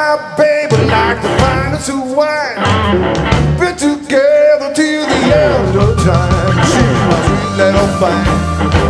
my baby like the finest of wine. Been together till the end of time. She's my sweet little fine.